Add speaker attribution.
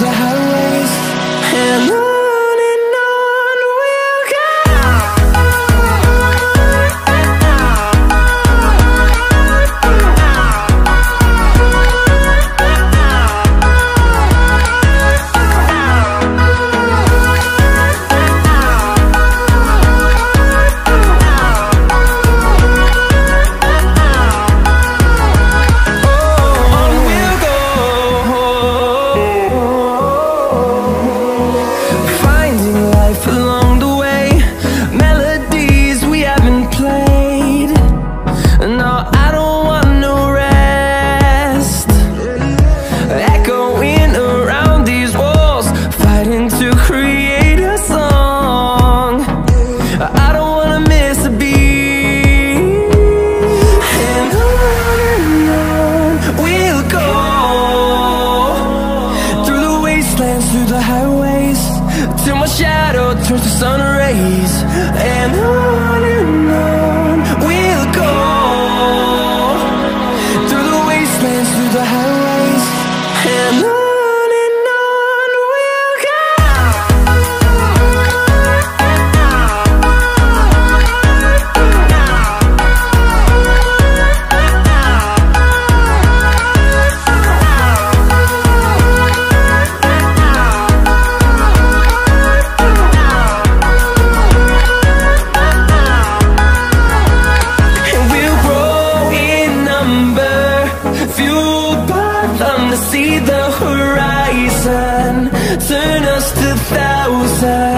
Speaker 1: the house sun desire